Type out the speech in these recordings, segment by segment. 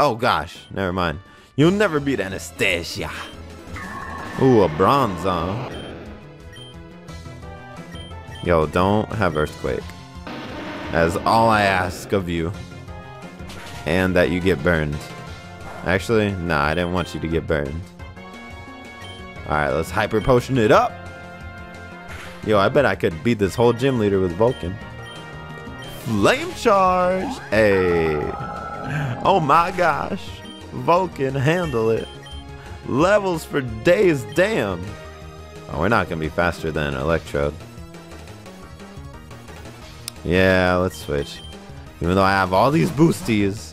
Oh gosh, never mind. You'll never beat Anastasia. Ooh, a bronze, huh? Yo, don't have Earthquake. That is all I ask of you. And that you get burned. Actually, nah, I didn't want you to get burned. Alright, let's Hyper Potion it up. Yo, I bet I could beat this whole gym leader with Vulcan. Flame Charge! Hey. Oh my gosh. Vulcan, handle it. Levels for days, damn. Oh, we're not going to be faster than Electrode. Yeah, let's switch. Even though I have all these boosties.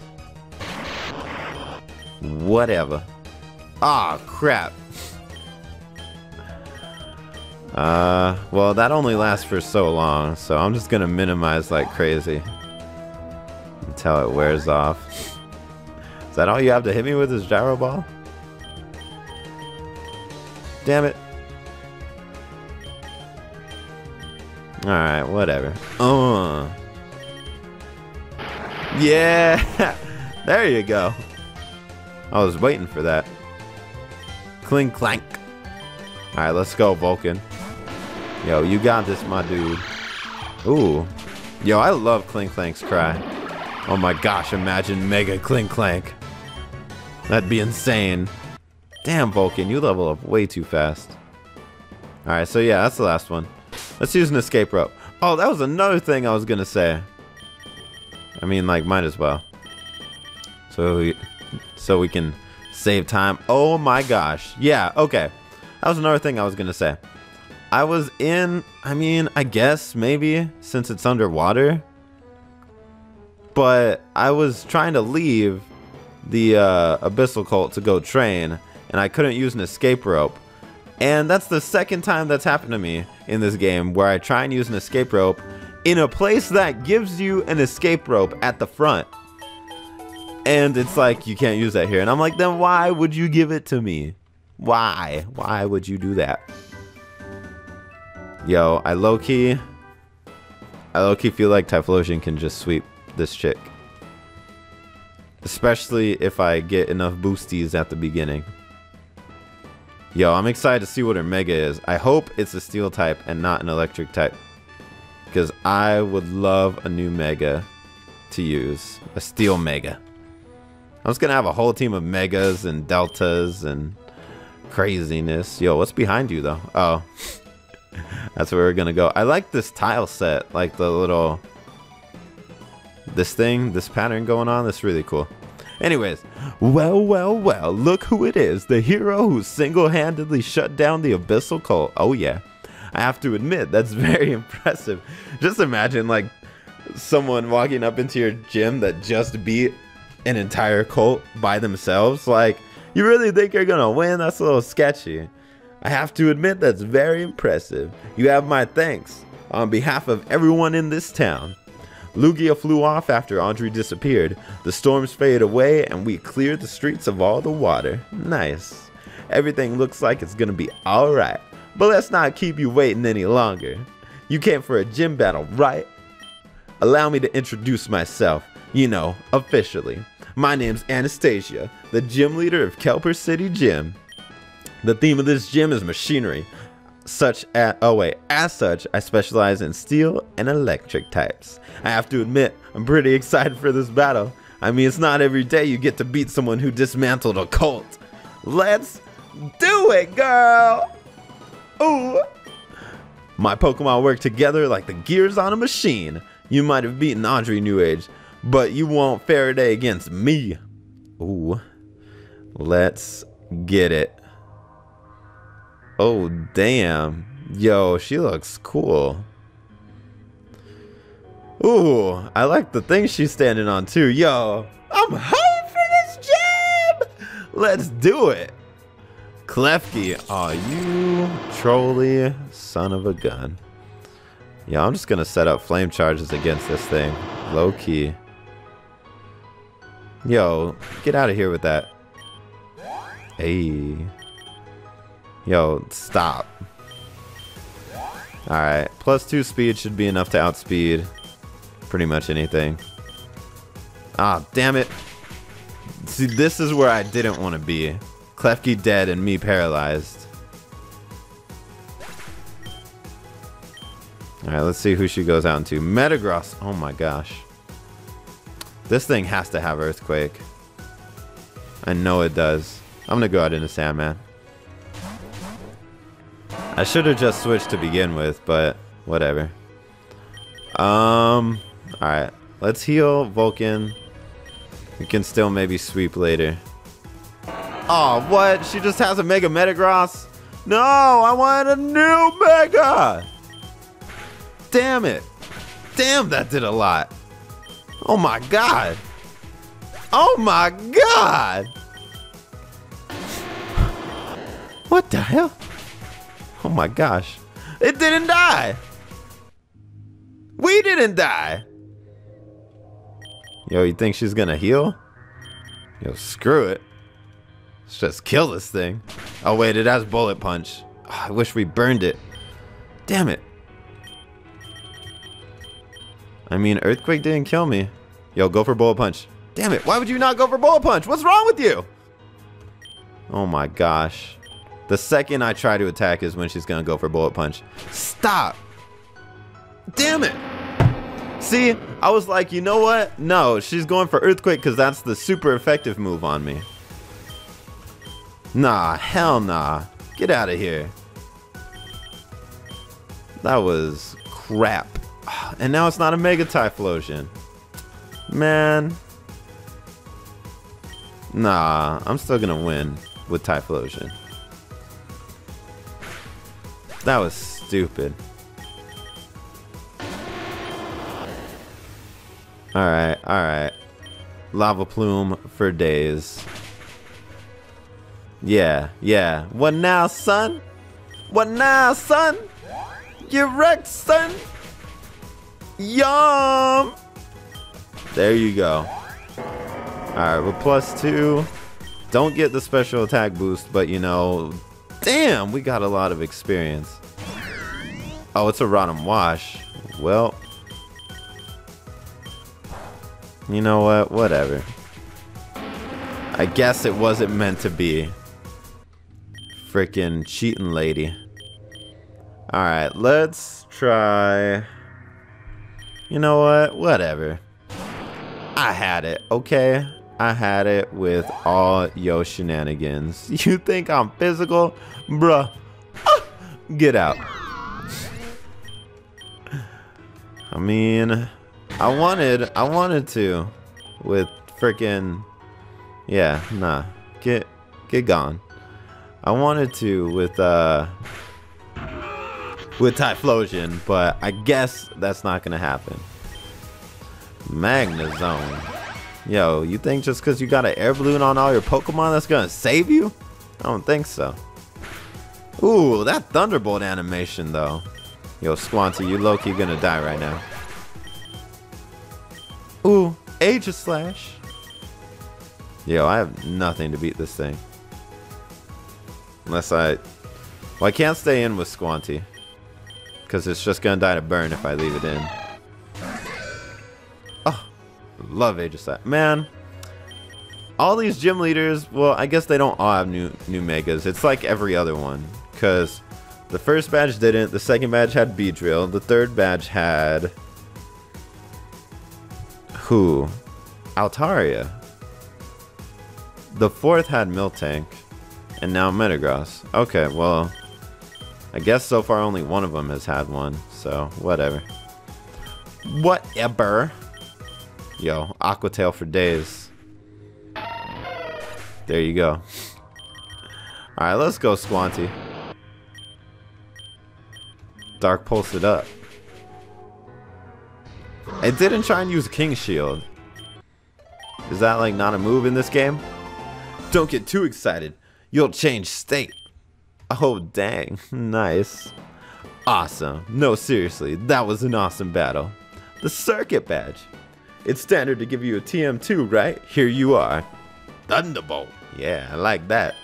Whatever. Ah, crap. Uh, well, that only lasts for so long, so I'm just gonna minimize like crazy. Until it wears off. Is that all you have to hit me with is gyro ball? Damn it. Alright, whatever. Uh. Yeah! there you go. I was waiting for that. Klinklang. Alright, let's go, Vulcan. Yo, you got this, my dude. Ooh. Yo, I love Klinklang's cry. Oh my gosh, imagine Mega Klinklang. That'd be insane. Damn, Vulcan, you level up way too fast. Alright, so yeah, that's the last one. Let's use an escape rope. Oh, that was another thing I was gonna say. I mean, like, might as well. So we, so we can save time. Oh my gosh. Yeah, okay. That was another thing I was gonna say. I was in, I mean, I guess maybe since it's underwater. But I was trying to leave the uh, Abyssal Cult to go train, and I couldn't use an escape rope. And that's the second time that's happened to me in this game where I try and use an escape rope in a place that gives you an escape rope at the front. And it's like, you can't use that here. And I'm like, then why would you give it to me? Why? Why would you do that? Yo, I low-key... I low-key feel like Typhlosion can just sweep this chick. Especially if I get enough boosties at the beginning. Yo, I'm excited to see what her Mega is. I hope it's a Steel type and not an Electric type. Because I would love a new Mega to use. A Steel Mega. I'm just going to have a whole team of Megas and Deltas and craziness. Yo, what's behind you though? Oh. That's where we're going to go. I like this tile set. Like the little this thing, this pattern going on, that's really cool. Anyways, well, well, well, look who it is. The hero who single-handedly shut down the Abyssal Cult. Oh yeah, I have to admit, that's very impressive. Just imagine like someone walking up into your gym that just beat an entire cult by themselves. Like, you really think you're gonna win? That's a little sketchy. I have to admit, that's very impressive. You have my thanks on behalf of everyone in this town. Lugia flew off after Andre disappeared. The storms faded away and we cleared the streets of all the water. Nice. Everything looks like it's gonna be alright. But let's not keep you waiting any longer. You came for a gym battle, right? Allow me to introduce myself, you know, officially. My name's Anastasia, the gym leader of Kepler City Gym. The theme of this gym is machinery. Such as, oh wait, as such, I specialize in steel and electric types. I have to admit, I'm pretty excited for this battle. I mean, it's not every day you get to beat someone who dismantled a cult. Let's do it, girl! Ooh! My Pokemon work together like the gears on a machine. You might have beaten Audrey New Age, but you won't Faraday against me. Ooh. Let's get it. Oh, damn. Yo, she looks cool. Ooh, I like the thing she's standing on too. Yo, I'm hyped for this gym! Let's do it. Klefki, are you trolly son of a gun. Yeah, I'm just gonna set up flame charges against this thing. Low key. Yo, get out of here with that. Hey. Yo, stop. Alright, plus two speed should be enough to outspeed pretty much anything. Ah, damn it. See, this is where I didn't want to be. Klefki dead and me paralyzed. Alright, let's see who she goes out into. Metagross. Oh my gosh. This thing has to have Earthquake. I know it does. I'm gonna go out into Sandman. I should have just switched to begin with, but whatever. Um, alright. Let's heal Vulcan. We can still maybe sweep later. Oh, what? She just has a Mega Metagross? No, I want a new Mega! Damn it. Damn, that did a lot. Oh my god. Oh my god! What the hell? Oh my gosh. It didn't die! We didn't die! Yo, you think she's gonna heal? Yo, screw it. Let's just kill this thing. Oh wait, it has bullet punch. Oh, I wish we burned it. Damn it. I mean, Earthquake didn't kill me. Yo, go for bullet punch. Damn it, why would you not go for bullet punch? What's wrong with you? Oh my gosh. The second I try to attack is when she's gonna go for bullet punch. Stop! Damn it! See, I was like, you know what? No, she's going for Earthquake because that's the super effective move on me. Nah, hell nah. Get out of here. That was crap. And now it's not a Mega Typhlosion. Man. Nah, I'm still gonna win with Typhlosion. That was stupid. Alright, alright. Lava plume for days. Yeah, yeah. What now, son? What now, son? You wrecked, son? Yum! There you go. Alright, we're plus two. Don't get the special attack boost, but you know, damn, we got a lot of experience. Oh, it's a Rotom Wash. Well, you know what? Whatever. I guess it wasn't meant to be. Freaking cheating lady. Alright, let's try... You know what? Whatever. I had it, okay? I had it with all yo shenanigans. You think I'm physical? Bruh. Ah, get out. I mean, I wanted, I wanted to, with freaking, yeah, nah, get, get gone. I wanted to with, uh, with Typhlosion, but I guess that's not gonna happen. Magnezone. Yo, you think just because you got an air balloon on all your Pokemon that's gonna save you? I don't think so. Ooh, that Thunderbolt animation though. Yo, Squanty, you low-key gonna die right now. Ooh, Aegislash. Yo, I have nothing to beat this thing. Unless I... Well, I can't stay in with Squanty. Because it's just to die to burn if I leave it in. Love Aegislash. Man, all these gym leaders, well, I guess they don't all have new, new Megas. It's like every other one. Because the first badge didn't. The second badge had Beedrill. The third badge had... Who? Altaria. The fourth had Miltank. And now Metagross. Okay, well... I guess so far only one of them has had one. So, whatever. Whatever. Yo, Aqua Tail for days. There you go. Alright, let's go, Squanty. Dark Pulse it up. It didn't try and use King Shield. Is that like not a move in this game? Don't get too excited. You'll change state. Oh dang, nice. Awesome. No, seriously, that was an awesome battle. The circuit badge. It's standard to give you a TM2, right? Here you are. Thunderbolt. Yeah, I like that.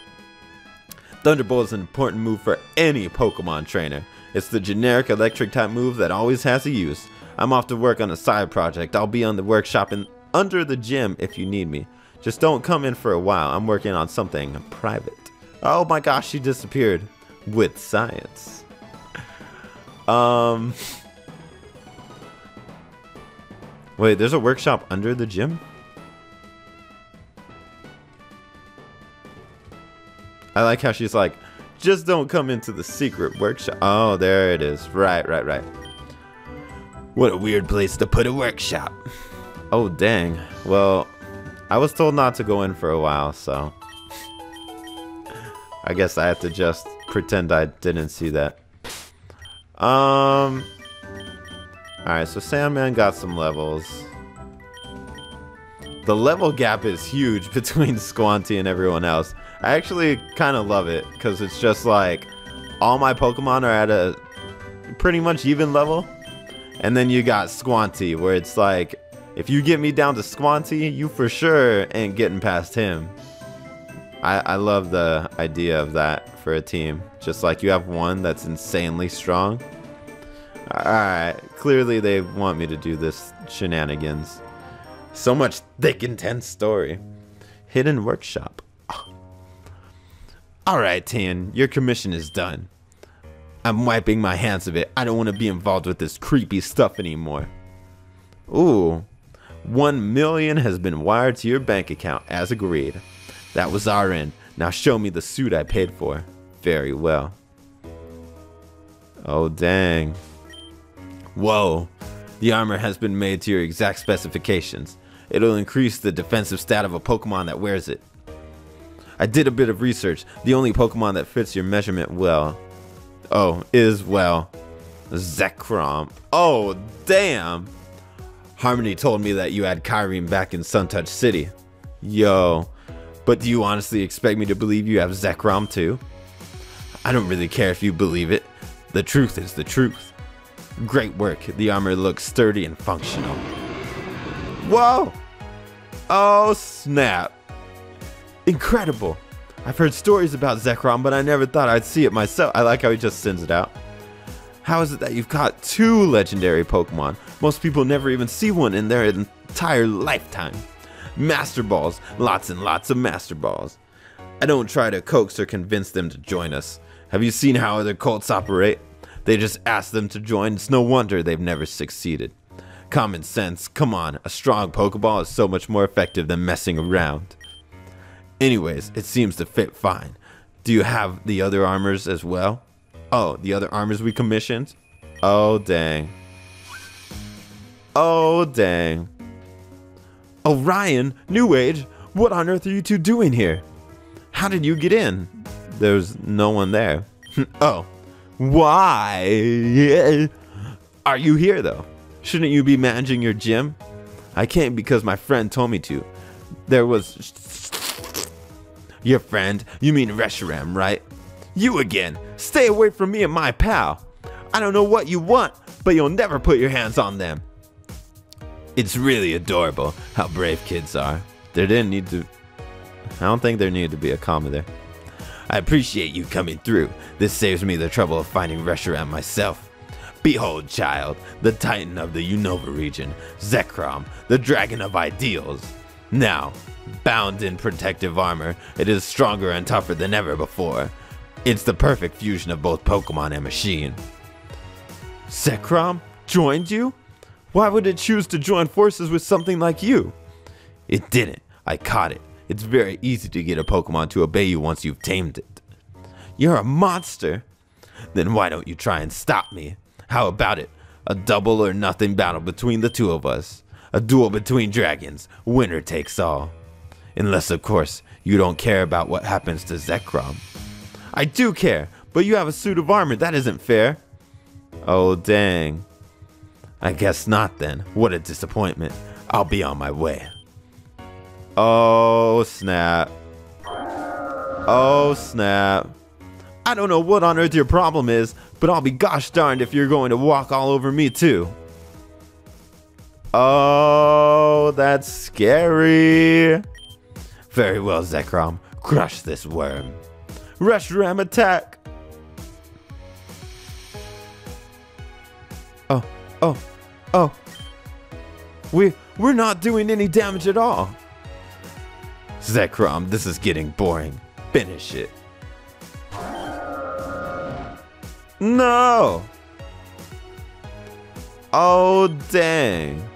Thunderbolt is an important move for any Pokemon trainer. It's the generic electric type move that always has a use. I'm off to work on a side project. I'll be on the workshop in under the gym if you need me. Just don't come in for a while. I'm working on something private. Oh my gosh, she disappeared. With science. Um... Wait, there's a workshop under the gym? I like how she's like, just don't come into the secret workshop. Oh, there it is. Right, right, right. What a weird place to put a workshop. Oh, dang. Well, I was told not to go in for a while, so... I guess I have to just pretend I didn't see that. Um... Alright, so Sandman got some levels. The level gap is huge between Squanty and everyone else. I actually kind of love it because it's just like all my Pokemon are at a pretty much even level. And then you got Squanty where it's like if you get me down to Squanty, you for sure ain't getting past him. I, I love the idea of that for a team. Just like you have one that's insanely strong. Alright, clearly they want me to do this shenanigans. So much thick, intense story. Hidden Workshop. Oh. Alright, Tan, your commission is done. I'm wiping my hands of it. I don't want to be involved with this creepy stuff anymore. Ooh. One million has been wired to your bank account as agreed. That was our end. Now show me the suit I paid for. Very well. Oh, dang. Whoa. The armor has been made to your exact specifications. It'll increase the defensive stat of a Pokemon that wears it. I did a bit of research. The only Pokemon that fits your measurement well, oh, is, well, Zekrom. Oh, damn. Harmony told me that you had Kyurem back in Suntouch City. Yo, but do you honestly expect me to believe you have Zekrom too? I don't really care if you believe it. The truth is the truth. Great work. The armor looks sturdy and functional. Whoa! Oh, snap. Incredible! I've heard stories about Zekrom, but I never thought I'd see it myself. I like how he just sends it out. How is it that you've caught two legendary Pokemon? Most people never even see one in their entire lifetime. Master Balls, lots and lots of Master Balls. I don't try to coax or convince them to join us. Have you seen how other cults operate? They just ask them to join. It's no wonder they've never succeeded. Common sense, come on, a strong Pokeball is so much more effective than messing around. Anyways, it seems to fit fine. Do you have the other armors as well? Oh, the other armors we commissioned? Oh, dang. Oh, dang. Orion, New Age, what on earth are you two doing here? How did you get in? There's no one there. oh, why are you here though? Shouldn't you be managing your gym? I can't because my friend told me to. There was your friend? You mean Reshiram, right? You again! Stay away from me and my pal! I don't know what you want, but you'll never put your hands on them. It's really adorable how brave kids are. There didn't need to... I don't think there needed to be a comma there. I appreciate you coming through. This saves me the trouble of finding Reshiram myself. Behold, child, the titan of the Unova region, Zekrom, the dragon of ideals. Now, bound in protective armor, it is stronger and tougher than ever before. It's the perfect fusion of both Pokemon and machine. Zekrom joined you? Why would it choose to join forces with something like you? It didn't. I caught it. It's very easy to get a Pokemon to obey you once you've tamed it. You're a monster. Then why don't you try and stop me? How about it? A double or nothing battle between the two of us. A duel between dragons. Winner takes all. Unless, of course, you don't care about what happens to Zekrom. I do care, but you have a suit of armor. That isn't fair. Oh, dang. I guess not then. What a disappointment. I'll be on my way. Oh, snap. Oh, snap. I don't know what on earth your problem is, but I'll be gosh darned if you're going to walk all over me too. Oh, that's scary. Very well, Zekrom. Crush this worm. Reshiram attack! Oh, oh, oh. We, we're not doing any damage at all. Zekrom, this is getting boring. Finish it. No! Oh, dang.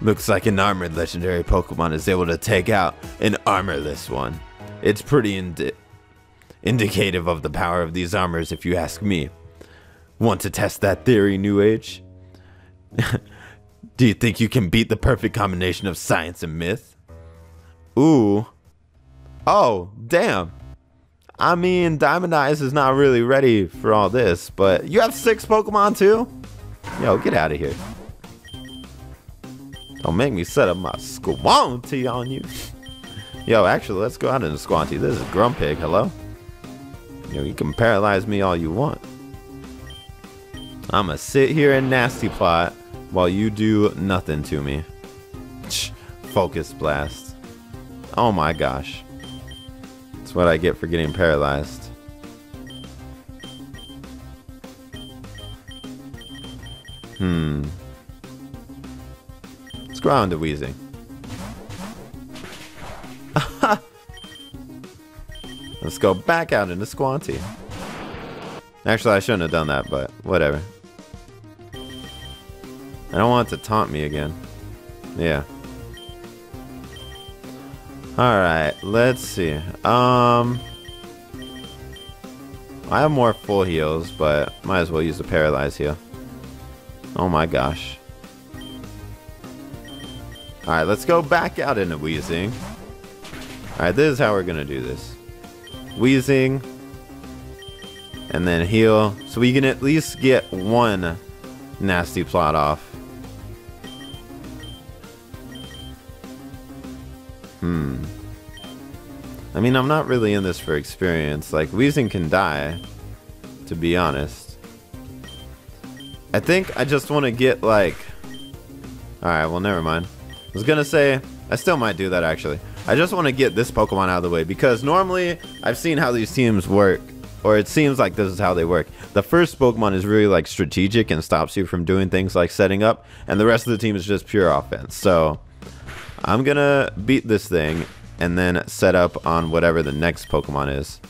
Looks like an armored legendary Pokemon is able to take out an armorless one. It's pretty indi indicative of the power of these armors if you ask me. Want to test that theory, New Age? Do you think you can beat the perfect combination of science and myth? Ooh. Oh, damn. I mean, Diamond Eyes is not really ready for all this, but you have six Pokemon too? Yo, get out of here. Don't make me set up my Squanty on you. Yo, actually, let's go out into Squanty. This is Grumpig. Hello? Yo, you can paralyze me all you want. I'ma sit here and nasty plot while you do nothing to me. Focus blast. Oh my gosh. That's what I get for getting paralyzed. Hmm. Let's go on to Weezing. Let's go back out into Squanty. Actually, I shouldn't have done that, but whatever. I don't want it to taunt me again. Yeah. Alright, let's see. Um... I have more full heals, but might as well use the paralyze heal. Oh my gosh. Alright, let's go back out into Weezing. Alright, this is how we're gonna do this. Weezing. And then heal. So we can at least get one nasty plot off. Mean, I'm not really in this for experience. Like, Weezing can die, to be honest. I think I just want to get, like... Alright, well, never mind. I was gonna say, I still might do that, actually. I just want to get this Pokemon out of the way, because normally, I've seen how these teams work, or it seems like this is how they work. The first Pokemon is really, like, strategic and stops you from doing things like setting up, and the rest of the team is just pure offense. So, I'm gonna beat this thing and then set up on whatever the next Pokemon is.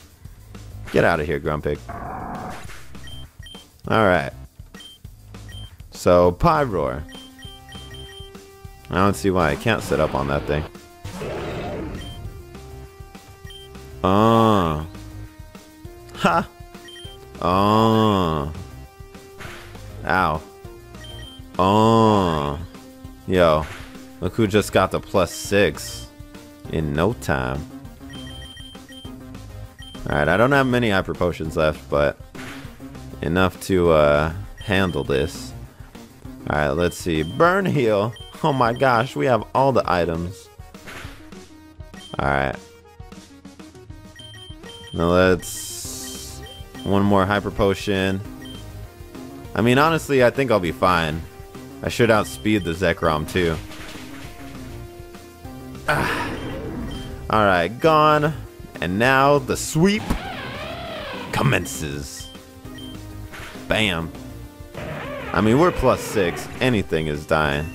Get out of here, Grumpig. Alright. So, Pyroar. I don't see why I can't set up on that thing. Oh. Ha! Oh. Ow. Oh. Yo. Look who just got the plus six in no time. Alright, I don't have many hyper potions left, but enough to uh, handle this. Alright, let's see. Burn heal. Oh my gosh, we have all the items. Alright. Now let's... One more hyper potion. I mean, honestly, I think I'll be fine. I should outspeed the Zekrom too. Alright, gone. And now the sweep commences. Bam. I mean, we're plus six. Anything is dying.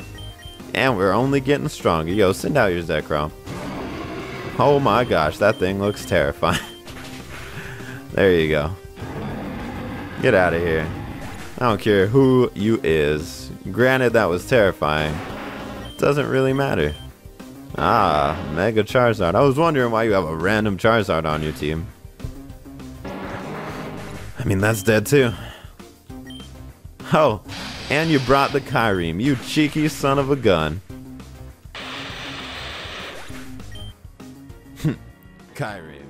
And we're only getting stronger. Yo, send out your Zekrom. Oh my gosh, that thing looks terrifying. there you go. Get out of here. I don't care who you is. Granted, that was terrifying. Doesn't really matter. Ah, Mega Charizard. I was wondering why you have a random Charizard on your team. I mean, that's dead too. Oh, and you brought the Kyurem, you cheeky son of a gun. Kyurem.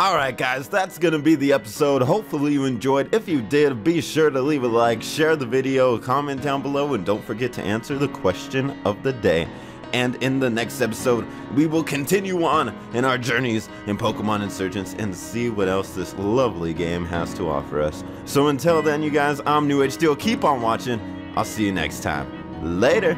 Alright guys, that's gonna be the episode. Hopefully you enjoyed. If you did, be sure to leave a like, share the video, comment down below, and don't forget to answer the question of the day. And in the next episode, we will continue on in our journeys in Pokemon Insurgence and see what else this lovely game has to offer us. So until then, you guys, I'm New Age Steel. Keep on watching. I'll see you next time. Later.